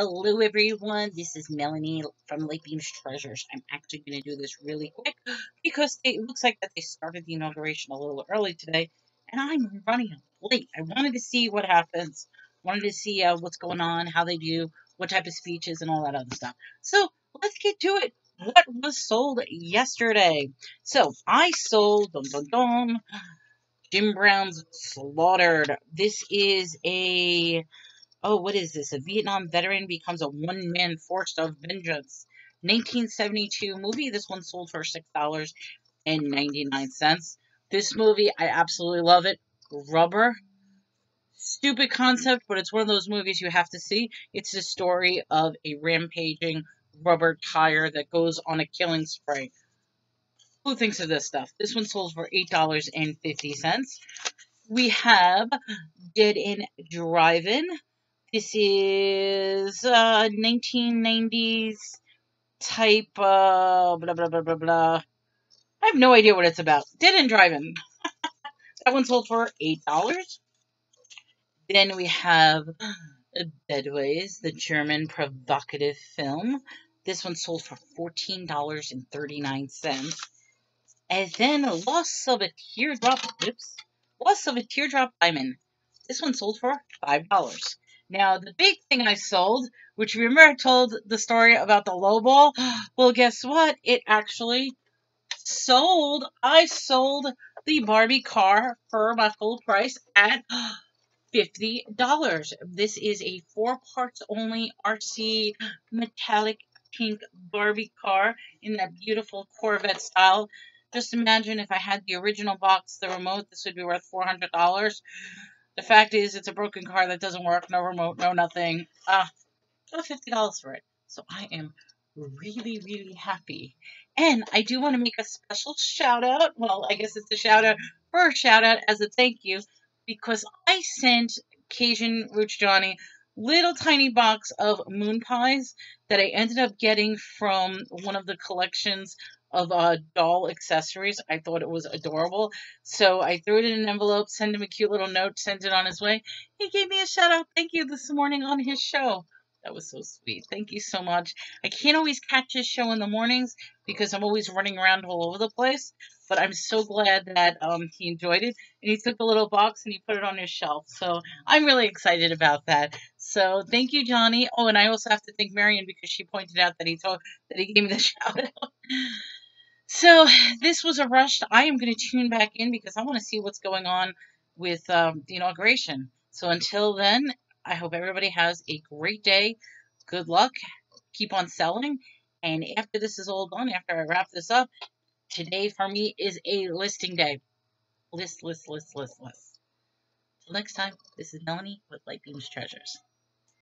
Hello, everyone. This is Melanie from Light Beams Treasures. I'm actually going to do this really quick because it looks like that they started the inauguration a little early today, and I'm running late. I wanted to see what happens, wanted to see uh, what's going on, how they do, what type of speeches, and all that other stuff. So let's get to it. What was sold yesterday? So I sold dum dum dum. Jim Brown's Slaughtered. This is a oh, what is this? A Vietnam veteran becomes a one man force of vengeance. 1972 movie. This one sold for $6.99. This movie, I absolutely love it. Rubber. Stupid concept, but it's one of those movies you have to see. It's the story of a rampaging rubber tire that goes on a killing spree. Who thinks of this stuff? This one sold for $8.50. We have Dead in Driving. This is uh, 1990s type uh, blah blah blah blah blah. I have no idea what it's about. Dead and Driving. that one sold for eight dollars. Then we have Bedways, the German provocative film. This one sold for fourteen dollars and then Loss of a Teardrop. Oops. Loss of a Teardrop Diamond. This one sold for five dollars. Now, the big thing I sold, which remember I told the story about the low ball? Well, guess what? It actually sold. I sold the Barbie car for my full price at $50. This is a four parts only RC metallic pink Barbie car in that beautiful Corvette style. Just imagine if I had the original box, the remote, this would be worth $400. The fact is, it's a broken car that doesn't work, no remote, no nothing. Ah, uh, $50 for it. So I am really, really happy. And I do want to make a special shout out. Well, I guess it's a shout out for a shout out as a thank you because I sent Cajun Rooch Johnny little tiny box of moon pies that I ended up getting from one of the collections of uh, doll accessories. I thought it was adorable. So I threw it in an envelope, sent him a cute little note, sent it on his way. He gave me a shout out. Thank you this morning on his show. That was so sweet. Thank you so much. I can't always catch his show in the mornings because I'm always running around all over the place. But I'm so glad that um, he enjoyed it. And he took the little box and he put it on his shelf. So I'm really excited about that. So thank you, Johnny. Oh, and I also have to thank Marion because she pointed out that he told that he gave me the shout out. So this was a rush. I am going to tune back in because I want to see what's going on with um, the inauguration. So until then, I hope everybody has a great day. Good luck. Keep on selling. And after this is all done, after I wrap this up, today for me is a listing day. List, list, list, list, list. Till next time, this is Melanie with Light Beams Treasures.